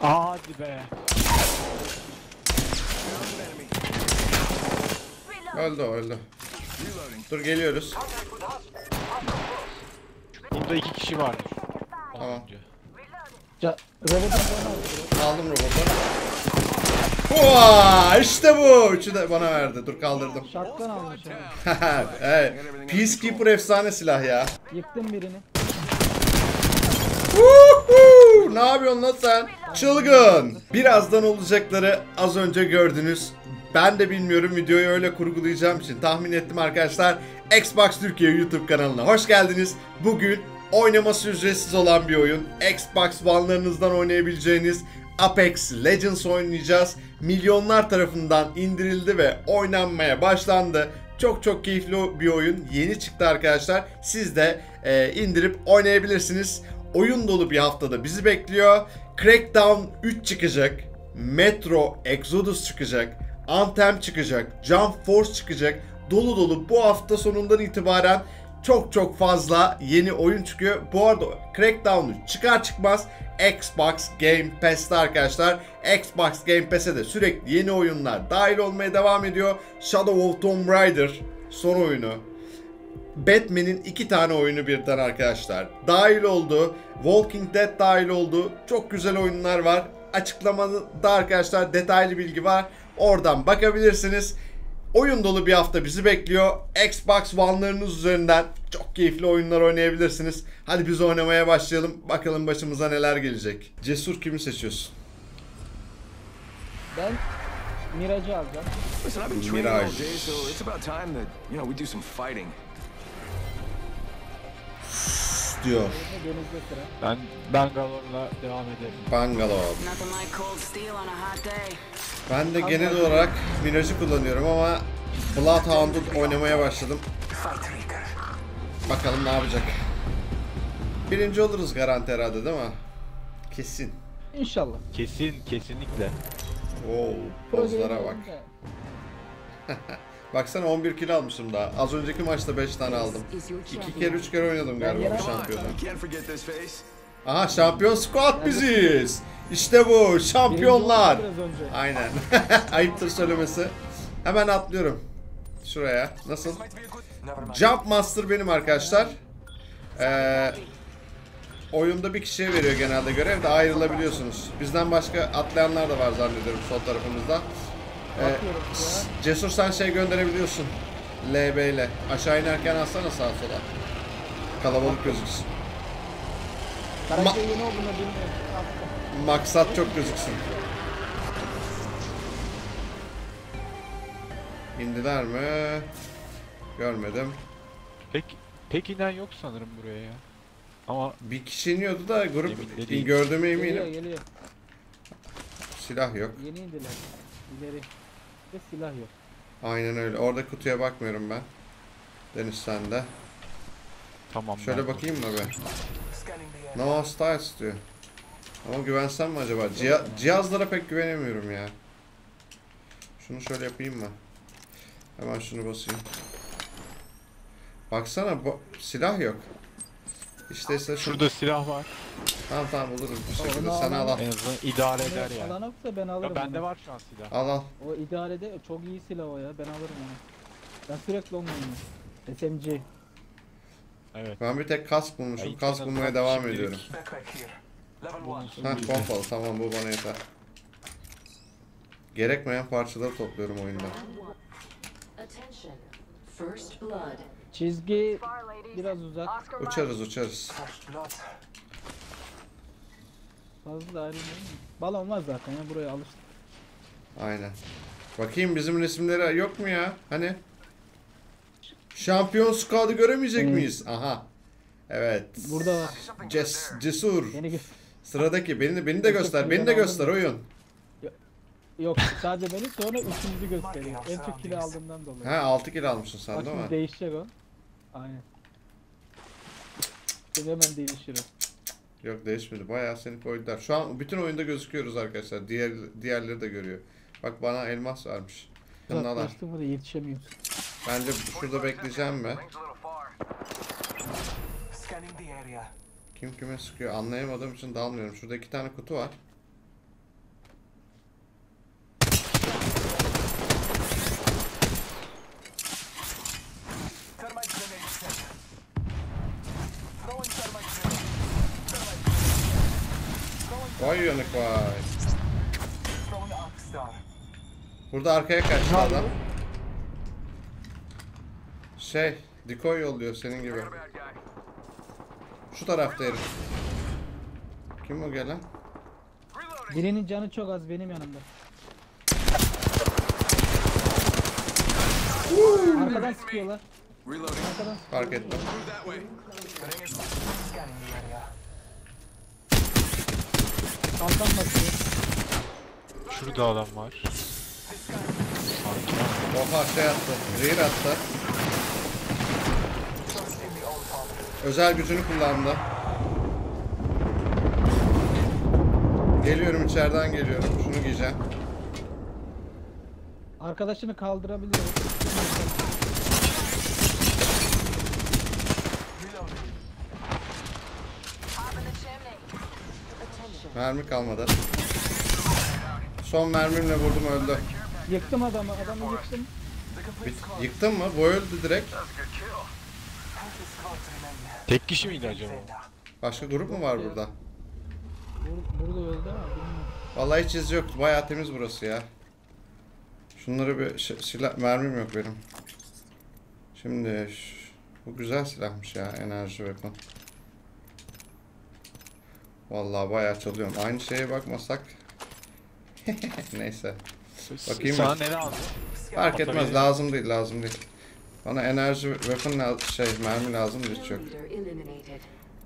Hadi be. Öldü o öldü. Dur geliyoruz. Burada iki kişi vardır. Tamam. Canı aldı. Aldım robotu. Hua! İşte bu. Üçü de bana verdi. Dur kaldırdım. Shotgun almış abi. evet. Peacekeeper efsane silah ya. Yıktım birini. Woohoo! Ne yapıyorsun lan sen? Çılgın. Birazdan olacakları az önce gördünüz. Ben de bilmiyorum videoyu öyle kurgulayacağım için tahmin ettim arkadaşlar. Xbox Türkiye YouTube kanalına hoş geldiniz. Bugün oynaması ücretsiz olan bir oyun. Xbox One'larınızdan oynayabileceğiniz Apex Legends oynayacağız. Milyonlar tarafından indirildi ve oynanmaya başlandı. Çok çok keyifli bir oyun. Yeni çıktı arkadaşlar. Siz de e, indirip oynayabilirsiniz. Oyun dolu bir haftada bizi bekliyor. Crackdown 3 çıkacak. Metro Exodus çıkacak. Anthem çıkacak. Jump Force çıkacak. Dolu dolu bu hafta sonundan itibaren çok çok fazla yeni oyun çıkıyor. Bu arada Crackdown'u çıkar çıkmaz Xbox Game Pass'te arkadaşlar. Xbox Game Pass'e de sürekli yeni oyunlar dahil olmaya devam ediyor. Shadow of Tomb Raider son oyunu. Batman'in iki tane oyunu birden arkadaşlar. Dahil oldu. Walking Dead dahil oldu. Çok güzel oyunlar var. Açıklamada arkadaşlar detaylı bilgi var. Oradan bakabilirsiniz. Oyun dolu bir hafta bizi bekliyor. Xbox One'larınız üzerinden çok keyifli oyunlar oynayabilirsiniz. Hadi biz oynamaya başlayalım. Bakalım başımıza neler gelecek. Cesur kimi seçiyorsun? Ben Mirage'ı alacağım. Listen, I've been training all Mirage. day, so it's about time that, you know, we do some fighting. Diyor. Ben Bangalor'la devam ederim. Bangalore. Ben de genel olarak Mirage'ı kullanıyorum ama Bloodhound'u oynamaya başladım. Bakalım ne yapacak. Birinci oluruz garanti herhalde değil mi? Kesin. İnşallah. Kesin, kesinlikle. Oo, pozlara bak. Baksana 11 kilo almışım daha. Az önceki maçta 5 tane aldım. İki kere 3 kere oynadım galiba bu şampiyonu. Aha şampiyon squad biziz. İşte bu şampiyonlar. Aynen. Ayıptır söylemesi. Hemen atlıyorum. Şuraya. Nasıl? Jump Master benim arkadaşlar. Ee, oyunda bir kişiye veriyor genelde görev de ayrılabiliyorsunuz. Bizden başka atlayanlar da var zannediyorum sol tarafımızda. Ee. Cesur sen şey gönderebiliyorsun. LB ile. Aşağı inerken atsana sağa sola. Kalabalık gözüksün. Bilmiyorum. Attım. Maksat çok gözüksün. İndiler mi? Görmedim. Pek, pek inen yok sanırım buraya ya. Ama Bir kişi iniyordu da grup değil. gördüğüme Geliyor eminim. geliyor. Silah yok. Yeni indiler. İleri. Ve silah yok. Aynen öyle. Orada kutuya bakmıyorum ben. Deniz sende. tamam. Şöyle ben- bakayım mı be? No Styles diyor. Ama güvensem mi acaba? Ciha- cihazlara pek güvenemiyorum ya. Şunu şöyle yapayım mı? Hemen şunu basayım. Baksana bu silah yok. İşte şu... Şurada silah var. Tamam tamam buluruz bir Onu şekilde. Sen al al. En azından idare eder Yani. yani. Alan yoksa ben alırım. Ya bende onu. var şu an silah. Al al. O idarede çok iyi silah o ya. Ben alırım onu. Ben sürekli onu oynuyorum. SMG. Evet. Ben bir tek kask bulmuşum. Ay, Kask bulmaya devam şimdilik. ediyorum. Bizde. pompalı tamam bu bana yeter. Gerekmeyen parçaları topluyorum oyunda. First blood. Çizgi biraz uzak. Uçarız uçarız. Fazla? Balon var zaten ya buraya alıştım. Aynen. Bakayım bizim resimleri yok mu ya? Hani? Şampiyon squad'ı göremeyecek miyiz? Aha. Evet. Burada var. Ces, cesur. Sıradaki beni beni de göster. Beni de göster oyun. Yok sadece beni sonra üçüncü gösteriyor. En çok kilo aldığımdan dolayı. Ha 6 kilo almışsın sen Bak değil şimdi mi? değişecek o. Aynen. Şimdi hemen değişir o. Yok değişmedi. Bayağı seni koydular. Şu an bütün oyunda gözüküyoruz arkadaşlar. Diğer diğerleri de görüyor. Bak bana elmas vermiş. Bunlar. Uzaklaştım oraya yetişemiyoruz. Bence şurada bekleyeceğim mi? Scanning the area. Kim kime sıkıyor anlayamadığım için dalmıyorum. Şurada iki tane kutu var. Vay yanık vay. Burada arkaya kaçtı adam. Şey, decoy yolluyor senin gibi. Şu tarafta herif. Kim o gelen? Birinin canı çok az benim yanımda. Arkadan sıkıyorlar. Reloading. Fark ettim. Move that way. kalkan basıyor. Şurada adam var. Oha şey attı. Rear attı. Özel gücünü kullandı. Geliyorum içeriden geliyorum. Şunu giyeceğim. Arkadaşını kaldırabiliyor. Mermi kalmadı. Son mermimle vurdum öldü. Yıktım adamı. Adamı yıktım. Bit- Yıktın mı? Bu öldü direkt. Tek kişi miydi acaba? Başka grup mu var burada? Bur- burada öldü ama bilmiyorum. Vallahi hiç iz yok. Bayağı temiz burası ya. Şunları bir silah mermim yok benim. Şimdi bu güzel silahmış ya enerji weapon. Vallahi bayağı çalıyorum. Aynı şeye bakmasak. Neyse. Bakayım Sana mı? ne lazım? Fark etmez. Lazım değil, lazım değil. Bana enerji weapon şey mermi lazım hiç yok.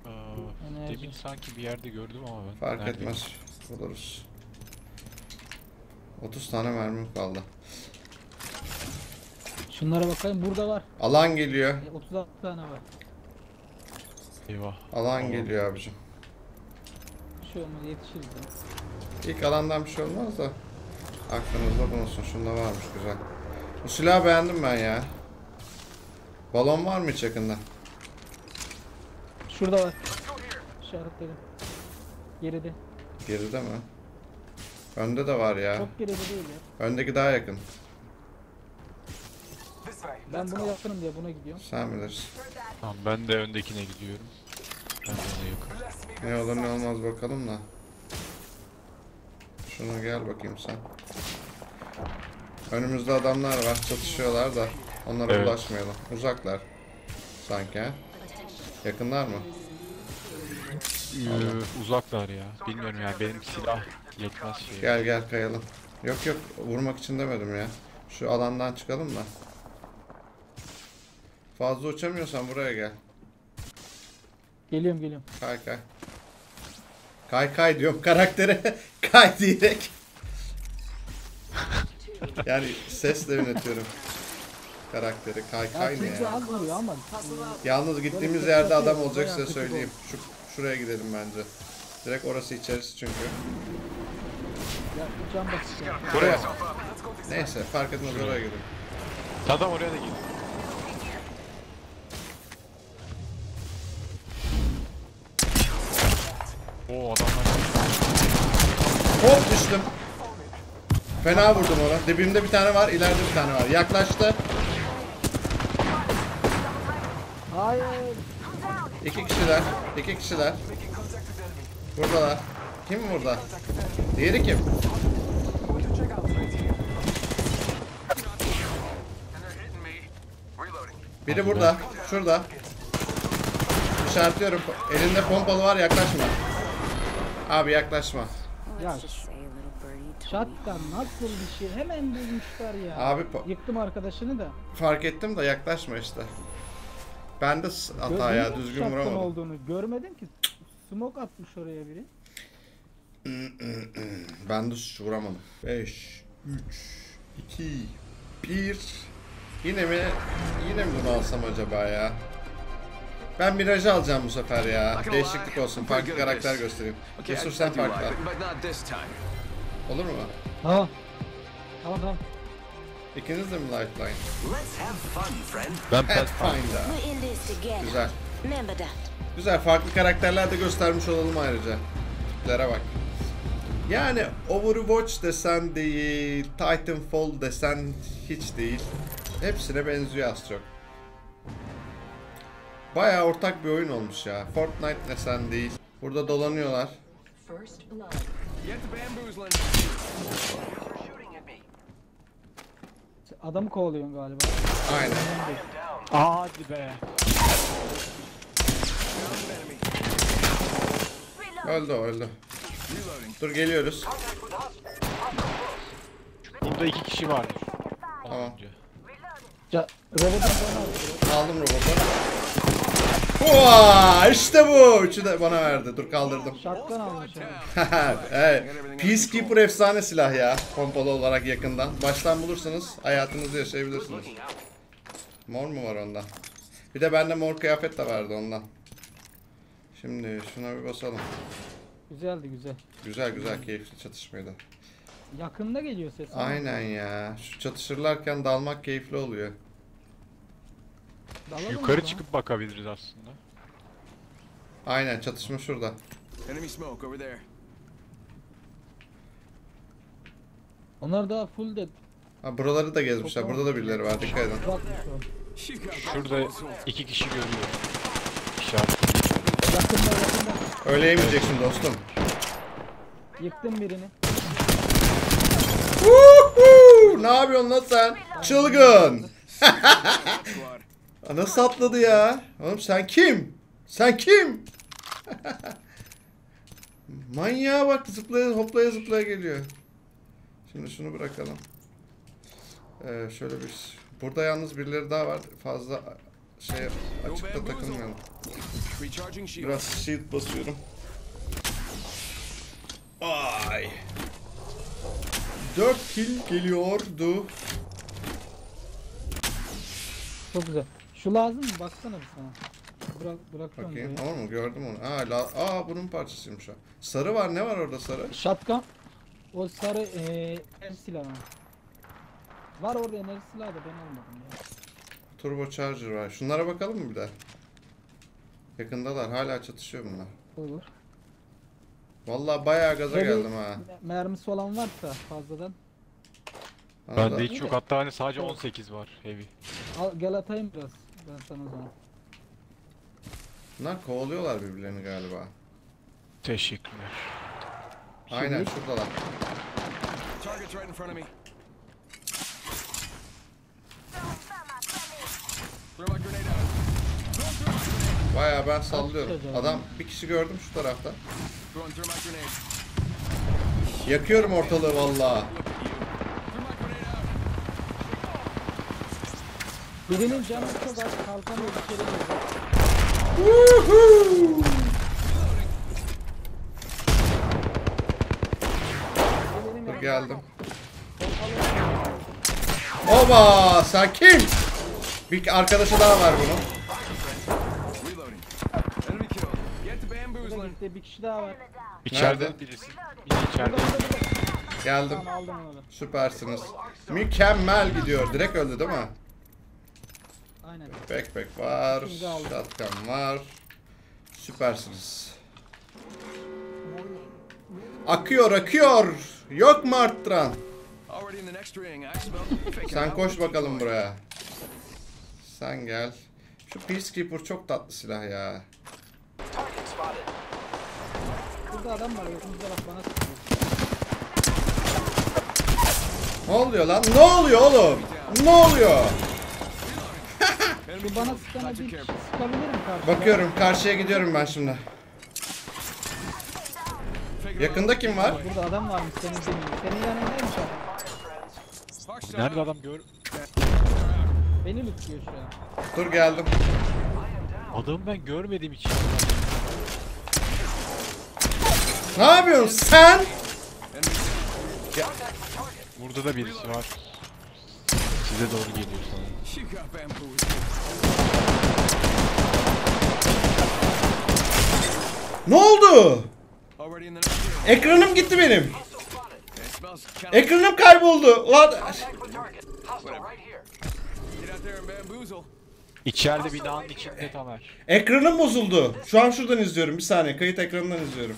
Aa, demin sanki bir yerde gördüm ama ben. Fark etmez. Buluruz. 30 tane mermim kaldı. Şunlara bakayım. Burada var. Alan geliyor. E, 36 tane var. Eyvah. Alan geliyor abicim. Şey olmaz yetişiriz ya. İlk alandan bir şey olmaz da aklınızda bulunsun. Şunda varmış güzel. Bu silahı beğendim ben ya. Balon var mı hiç yakında? Şurada var. İşaretledim. Geride. Geride mi? Önde de var ya. Çok geride değil ya. Öndeki daha yakın. Ben bunu yaptım diye buna gidiyorum. Sen bilirsin. Tamam ben de öndekine gidiyorum. Ben de ona yakın. Ne olur ne olmaz bakalım da. Şunu gel bakayım sen. Önümüzde adamlar var. Çatışıyorlar da. Onlara Evet. bulaşmayalım. Uzaklar. Sanki ha. Yakınlar mı? Ee, uzaklar ya. Bilmiyorum yani benim silah yetmez şey. Gel gel kayalım. Yok yok vurmak için demedim ya. Şu alandan çıkalım da. Fazla uçamıyorsan buraya gel. Geliyorum geliyorum. Kay kay. Kay kay diyorum karaktere. kay diyerek. yani sesle yönetiyorum. Karakteri kay kay ne ya? Yalnız gittiğimiz yerde adam olacak size söyleyeyim. Şu şuraya gidelim bence. Direkt orası içerisi çünkü. Buraya. Neyse fark etmez oraya gidelim. Adam oraya da gidiyor. Oo Fena vurdum ona. Dibimde bir tane var, ileride bir tane var. Yaklaştı. Hayır. İki kişiler. iki kişiler. Buradalar. Kim burada? Diğeri kim? Biri burada. Şurada. İşaretliyorum. Elinde pompalı var yaklaşma. Abi yaklaşma. Ya shotgun nasıl bir şey? Hemen bulmuşlar ya. Abi Yıktım arkadaşını da. fark ettim de yaklaşma işte. Ben de hata ya düzgün vuramadım. olduğunu görmedim ki. Smoke atmış oraya biri. Ben de hiç vuramadım. 5, 3, 2, 1. Yine mi? Yine mi bunu alsam acaba ya? Ben Mirage'ı alacağım bu sefer ya. Değişiklik olsun. Farklı karakter göstereyim. Cesur sen farklı. Olur mu? Tamam. Tamam tamam. İkiniz de mi Lifeline? Let's have fun, friend. Ben Pathfinder. Pathfinder. We're in this together. Güzel. Remember that. Güzel. Farklı karakterler de göstermiş olalım ayrıca. Tiplere bak. Yani Overwatch desen değil, Titanfall desen hiç değil. Hepsine benziyor az çok. Bayağı ortak bir oyun olmuş ya. Fortnite desen değil. Burada dolanıyorlar. First blood. Get the bamboozling. Adamı kovalıyorsun galiba. Aynen. Hadi be. Öldü öldü. Dur geliyoruz. Burada iki kişi varmış. Tamam. Ca aldı. Aldım robotu. Hua, işte bu. Üçü de bana verdi. Dur kaldırdım. Shotgun almış evet. Peacekeeper efsane silah ya. Pompalı olarak yakından. Baştan bulursanız hayatınızı yaşayabilirsiniz. Mor mu var onda? Bir de bende mor kıyafet de vardı ondan. Şimdi şuna bir basalım. Güzeldi güzel. Güzel güzel keyifli çatışmaydı. Yakında geliyor ses. Aynen ya. Şu çatışırlarken dalmak keyifli oluyor. Dalalım mı Yukarı lan? çıkıp bakabiliriz aslında. Aynen çatışma şurada. Enemy smoke over there. Onlar da full dead. Ha, buraları da gezmişler. Burada da birileri var. Dikkat edin. Şurada iki kişi görüyor. İşaret. Yakında yakında. Öyle yemeyeceksin dostum. Yıktım birini. Woohoo! Ne yapıyorsun lan sen? Çılgın. squad. Nasıl atladı ya? Oğlum sen kim? Sen kim? Manyağa bak zıplaya hoplaya zıplaya geliyor. Şimdi şunu bırakalım. Ee, şöyle bir burada yalnız birileri daha var. Fazla şey açıkta takılmayalım. Biraz shield basıyorum. Ay. 4 kill geliyordu. Çok güzel. Şu lazım mı? Baksana bir sana. Bırak, bırakıyorum Bakayım. buraya. Tamam mı? Gördüm onu. Aa, la, aa bunun parçasıymış o. Sarı var. Ne var orada sarı? Shotgun. O sarı eee enerji silahı. Var orada enerji silahı da ben almadım ya. Turbo Charger var. Şunlara bakalım mı bir de? Yakındalar. Hala çatışıyor bunlar. Olur. Vallahi bayağı gaza bir geldim ha. Mermisi olan varsa fazladan. Bende hiç yok. Hatta hani sadece 18 var heavy. Al gel atayım biraz. Ben sana o zaman. Bunlar kovalıyorlar birbirlerini galiba. Teşekkürler. Aynen şuradalar. Target's right in front of me. Throw my grenade out. Bayağı ben sallıyorum. Adam bir kişi gördüm şu tarafta. Yakıyorum ortalığı vallahi. Look at you. Throw my grenade out. Birinin canı çok az kalkamıyor girdi. Benim Dur yanımda geldim. Oba sen kim? Bir arkadaşı daha var bunun. Bir kişi daha var. İçeride Nerede? birisi. Biri içeride. Geldim. Tamam. Süpersiniz. Mükemmel gidiyor. Direkt öldü değil mi? Aynen. Backpack var. Shotgun var. Süpersiniz. Akıyor akıyor. Yok mu arttıran? Sen koş bakalım buraya. Sen gel. Şu Peacekeeper çok tatlı silah ya. Burada adam var yakınızda bak bana sıkıyor. Ne oluyor lan? Ne oluyor oğlum? Ne oluyor? Bu bana sıkana bir karşıya. Bakıyorum karşıya gidiyorum ben şimdi. Yakında kim var? Burada adam varmış senin senin. Senin yanındaymış adam. Nerede adam gör? Beni lütfüyor şu an. Dur geldim. Adamı ben görmediğim için. Ne yapıyorsun sen? Burada da birisi var. Size doğru geliyor sanırım. Ne oldu? Ekranım gitti benim. Ekranım kayboldu. Bamboozle. İçeride binanın içinde Tamer. ekranım bozuldu. Şu an şuradan izliyorum. Bir saniye kayıt ekranından izliyorum.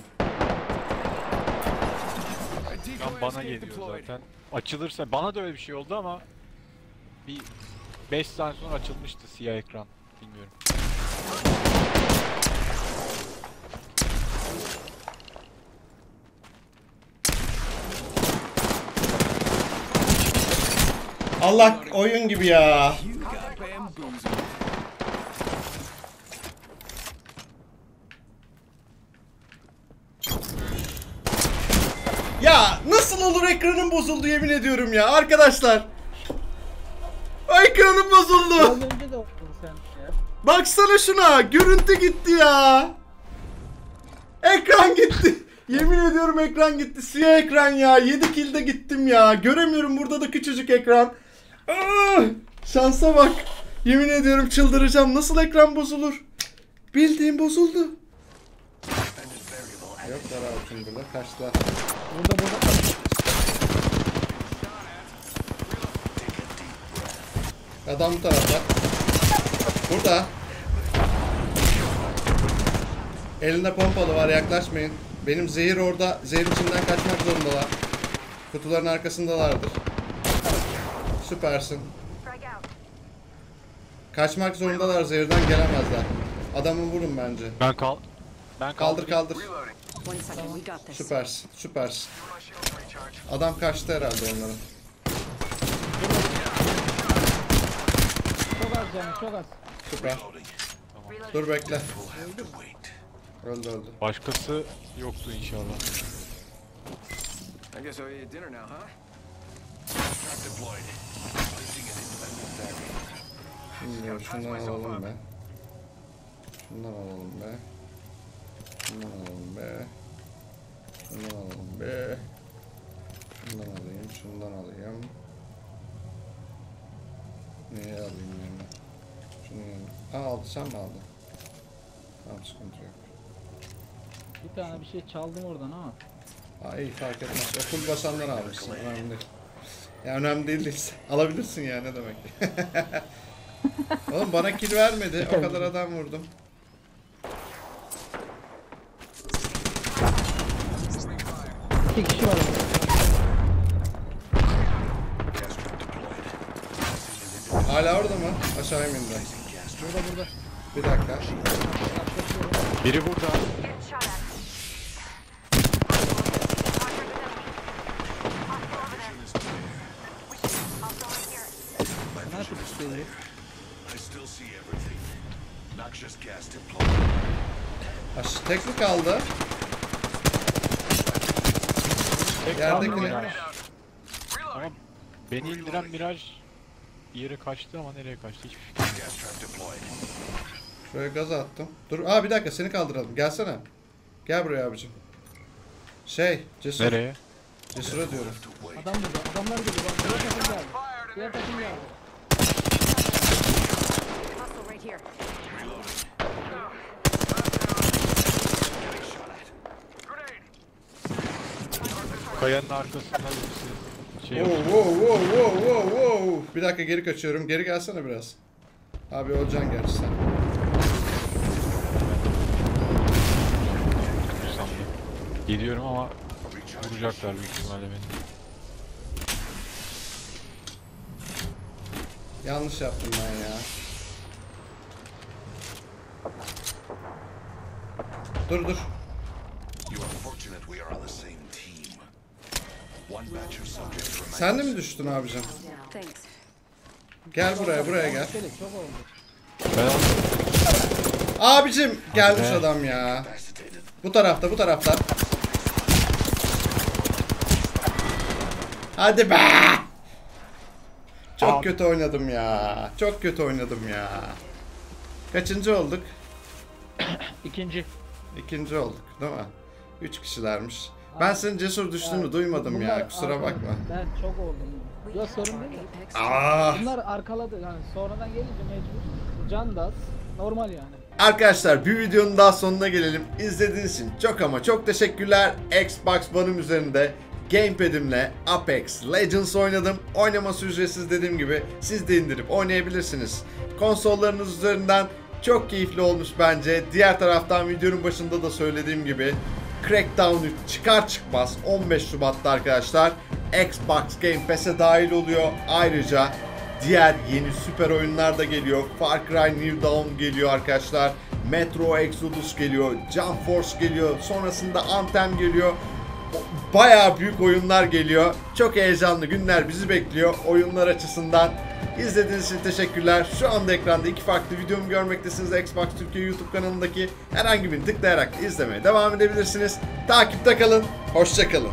Decoy bana geliyor zaten. Açılırsa bana da öyle bir şey oldu ama bir 5 saniye sonra açılmıştı siyah ekran. Bilmiyorum. Allah oyun gibi ya. Ya nasıl olur ekranım bozuldu yemin ediyorum ya arkadaşlar. Ekranım bozuldu. Önce de sen ya. Baksana şuna. Görüntü gitti ya. Ekran gitti. Yemin ediyorum ekran gitti. Siyah ekran ya. 7 kilde gittim ya. Göremiyorum burada da küçücük ekran. Ah! şansa bak. Yemin ediyorum çıldıracağım. Nasıl ekran bozulur? Bildiğim bozuldu. Yok altın burada. Kaçta? Burada burada. Adam bu tarafta. Burada. Elinde pompalı var yaklaşmayın. Benim zehir orada. Zehir içinden kaçmak zorundalar. Kutuların arkasındalardır. Süpersin. Kaçmak zorundalar zehirden gelemezler. Adamı vurun bence. Ben kal... Ben Kaldır kaldır. Süpersin. Süpersin. Adam kaçtı herhalde onların. Çok az canım çok az. Süper. Dur bekle. Öldü öldü. Başkası yoktu inşallah. I guess I'll eat dinner now, huh? Şimdi şundan alalım be. Şundan alalım be. Şundan alalım be. Şundan alalım be. Şundan alayım, şundan alayım. Neyi alayım yani? Yanına. Aa aldı sen mi aldın? Tamam sıkıntı yok. Bir tane bir şey çaldım oradan ama. Aa iyi fark etmez. O full basandan almışsın. Önemli değil. Ya önemli değil değilse. Alabilirsin ya ne demek. Oğlum bana kill vermedi. O kadar adam vurdum. İki kişi var. Hala orada mı? Aşağı indi. Burada burada. Bir dakika. Biri burada. Ne yapıp istiyor? I still see everything. Noxious gas deployed. Aş tek mi kaldı? Tek Yerdeki kaldı ne? Miraj. Ama beni indiren Miraj bir yere kaçtı ama nereye kaçtı hiçbir fikrim yok. Şuraya gaz attım. Dur. Aa bir dakika seni kaldıralım. Gelsene. Gel buraya abicim. Şey, Cesur. Nereye? Cesur'a diyorum. Adam burada. Adamlar geliyor. Bak, Diğer takım geldi. Diğer takım geldi. Kayanın arkasında birisi şey Wow, wow, wow, wow, wow, wow. Bir dakika geri kaçıyorum. Geri gelsene biraz. Abi olacaksın gerçi sen. Geliyorum ama vuracaklar büyük ihtimalle beni. Yanlış yaptım ben ya. Dur dur. Sen de mi düştün abicim? Gel buraya, buraya gel. Ben Abicim gelmiş be. adam ya. Bu tarafta, bu tarafta. Hadi be! Çok Abi. kötü oynadım ya. Çok kötü oynadım ya. Kaçıncı olduk? İkinci. İkinci olduk, değil mi? Üç kişilermiş. Ben senin cesur düştüğünü duymadım ya. Kusura bakma. Ben çok oldum. Yok sorun değil. Apex. Ah! Bunlar arkaladı. Yani sonradan gelince mecbur. Can da. Normal yani. Arkadaşlar bir videonun daha sonuna gelelim. İzlediğiniz için çok ama çok teşekkürler. Xbox One'ım üzerinde Gamepad'imle Apex Legends oynadım. Oynaması ücretsiz dediğim gibi siz de indirip oynayabilirsiniz. Konsollarınız üzerinden çok keyifli olmuş bence. Diğer taraftan videonun başında da söylediğim gibi Crackdown 3 çıkar çıkmaz 15 Şubat'ta arkadaşlar Xbox Game Pass'e dahil oluyor. Ayrıca Diğer yeni süper oyunlar da geliyor. Far Cry New Dawn geliyor arkadaşlar. Metro Exodus geliyor. Jump Force geliyor. Sonrasında Anthem geliyor. bayağı büyük oyunlar geliyor. Çok heyecanlı günler bizi bekliyor oyunlar açısından. İzlediğiniz için teşekkürler. Şu anda ekranda iki farklı videomu görmektesiniz. Xbox Türkiye YouTube kanalındaki herhangi birini tıklayarak izlemeye devam edebilirsiniz. Takipte kalın. Hoşça kalın.